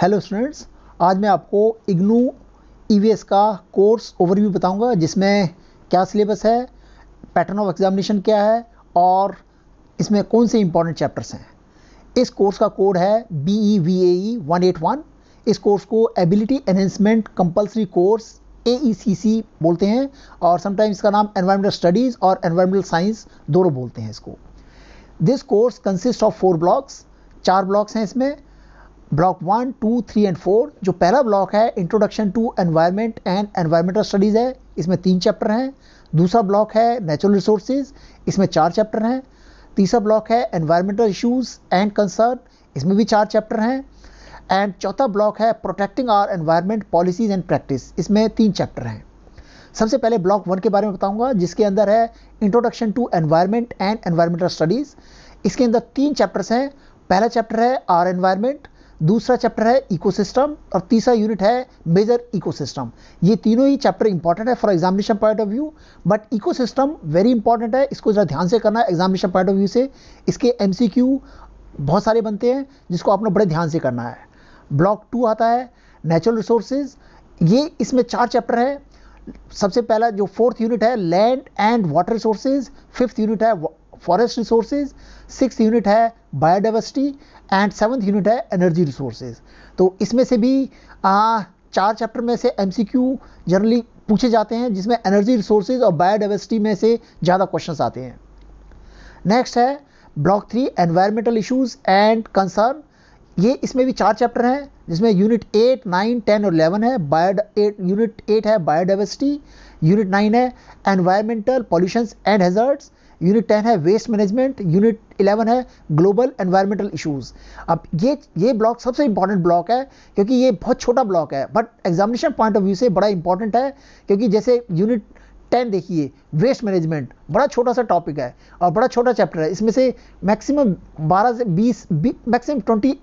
Hello students आज मैं आपको इग्नू ईवीएस का कोर्स ओवरव्यू बताऊँगा, जिसमें क्या सिलेबस है पैटर्न ऑफ़ एग्जामिनेशन क्या है, और इसमें कौन से इंपॉर्टेंट चैप्टर्स हैं। इस कोर्स का कोड है B E V A E one eight one इस कोर्स को ability enhancement compulsory course A E C C बोलते हैं, और समटाइम्स इसका नाम एनवायरमेंटल स्टडीज़ और एनवायरमेंटल साइंस दोनों बोलते हैं इसको। This course consist of four blocks चार ब्लॉक्स हैं इसमें। Block one, two, three and four, जो पहला ब्लॉक है introduction to environment and environmental studies है, इसमें तीन चैप्टर हैं। दूसरा ब्लॉक है नेचुरल रिसोर्सेज इसमें चार चैप्टर हैं। तीसरा ब्लॉक है एनवायरमेंटल इश्यूज़ एंड कंसर्न इसमें भी चार चैप्टर हैं। एंड चौथा ब्लॉक है protecting our environment policies and practice इसमें तीन चैप्टर हैं। सबसे पहले ब्लॉक वन के बारे में बताऊँगा, जिसके अंदर है introduction to environment and environmental studies इसके अंदर तीन चैप्टर्स हैं। पहला चैप्टर है आर एनवायरमेंट दूसरा चैप्टर है इकोसिस्टम और तीसरा यूनिट है मेजर इकोसिस्टम ये तीनों ही चैप्टर इंपॉर्टेंट है for examination point of view but ecosystem very important है. इसको ज़रा ध्यान से करना है एग्जामिनेशन पॉइंट ऑफ़ व्यू से. इसके एमसीक्यू बहुत सारे बनते हैं, जिसको आपने बड़े ध्यान से करना है. ब्लॉक टू आता है नेचुरल रिसोर्सेज ये इसमें चार चैप्टर है. सबसे पहला जो फोर्थ यूनिट है land and water resources fifth unit है फॉरेस्ट रिसोर्सेज सिक्स यूनिट है बायोडाइवर्सिटी एंड सेवन्थ यूनिट है एनर्जी रिसोर्सेज तो इसमें से भी आ, चार चैप्टर में से एम जनरली पूछे जाते हैं जिसमें एनर्जी रिसोर्सेज और बायोडाइवर्सिटी में से ज़्यादा क्वेश्चन आते हैं। नेक्स्ट है block three environmental issues and concern ये इसमें भी चार चैप्टर हैं जिसमें यूनिट एट नाइन टेन और इलेवन है। बायो एट यूनिट एट है बायोडाइवर्सिटी यूनिट नाइन है environmental pollution and hazards unit ten है वेस्ट मैनेजमेंट, यूनिट इलेवन है ग्लोबल एनवायरमेंटल इशूज़ अब ये ये ब्लॉक सबसे इंपॉर्टेंट ब्लॉक है, क्योंकि ये बहुत छोटा ब्लॉक है but examination point of view से बड़ा इंपॉर्टेंट है, क्योंकि जैसे यूनिट टेन देखिए, वेस्ट मैनेजमेंट, बड़ा छोटा सा टॉपिक है और बड़ा छोटा चैप्टर है। इसमें से मैक्सिमम 12 से 20 maximum 20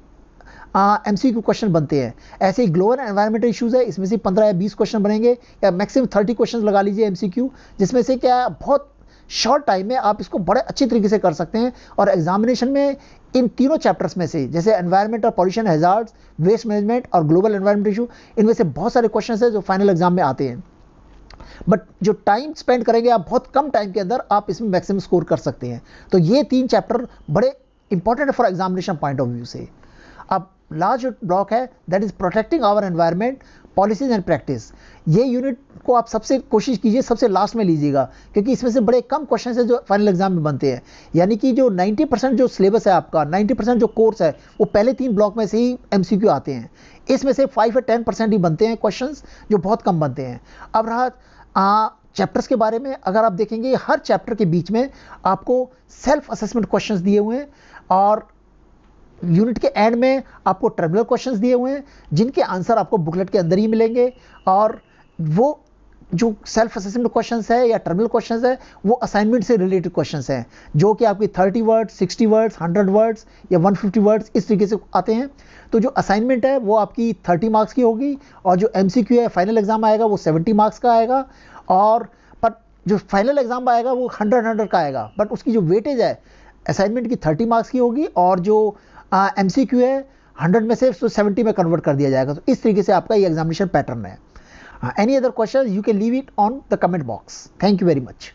M C Q question बनते हैं। ऐसे ही ग्लोबल एनवायरमेंटल इशूज़ है, इसमें से 15 या 20 क्वेश्चन बनेंगे, या मैक्सिमम 30 क्वेश्चन लगा लीजिए एम सी क्यू जिसमें से क्या बहुत शॉर्ट टाइम में आप इसको बड़े अच्छी तरीके से कर सकते हैं और एग्जामिनेशन में इन तीनों चैप्टर्स में से, जैसे एनवायरमेंट और पॉल्यूशन हेजार्ड्स वेस्ट मैनेजमेंट और ग्लोबल एनवायरमेंट इशू इनमें से बहुत सारे क्वेश्चन है जो फाइनल एग्ज़ाम में आते हैं। बट जो टाइम स्पेंड करेंगे आप, बहुत कम टाइम के अंदर आप इसमें मैक्सिमम स्कोर कर सकते हैं। तो ये तीन चैप्टर बड़े important for examination point of view से। अब लास्ट ब्लॉक है that is protecting our environment policies and practice ये यूनिट को आप सबसे कोशिश कीजिए, सबसे लास्ट में लीजिएगा, क्योंकि इसमें से बड़े कम क्वेश्चन है जो फाइनल एग्ज़ाम में बनते हैं। यानी कि जो 90 परसेंट जो सिलेबस है आपका 90 परसेंट जो कोर्स है, वो पहले तीन ब्लॉक में से ही एमसीक्यू आते हैं। इसमें से फाइव या टेन परसेंट ही बनते हैं क्वेश्चन जो बहुत कम बनते हैं। अब रहा चैप्टर्स के बारे में, अगर आप देखेंगे, हर चैप्टर के बीच में आपको सेल्फ असेसमेंट क्वेश्चंस दिए हुए हैं, और यूनिट के एंड में आपको टर्मिनल क्वेश्चन दिए हुए हैं, जिनके आंसर आपको बुकलेट के अंदर ही मिलेंगे। और वो जो सेल्फ असेसमेंट क्वेश्चन है या टर्मिनल क्वेश्चन है, वो असाइनमेंट से रिलेटेड क्वेश्चन हैं, जो कि आपकी 30 वर्ड्स 60 वर्ड्स 100 वर्ड्स या 150 वर्ड्स इस तरीके से आते हैं। तो जो असाइनमेंट है, वो आपकी 30 मार्क्स की होगी, और जो एमसीक्यू है फाइनल एग्ज़ाम आएगा, वो 70 मार्क्स का आएगा, और पर जो फाइनल एग्ज़ाम आएगा, वो हंड्रेड हंड्रेड का आएगा। बट उसकी जो वेटेज है असाइनमेंट की थर्टी मार्क्स की होगी, और जो एम सी क्यू है हंड्रेड में से सेवेंटी में कन्वर्ट कर दिया जाएगा। तो इस तरीके से आपका ये एग्जामिनेशन पैटर्न है। Any other question you can leave it on the comment box thank you very much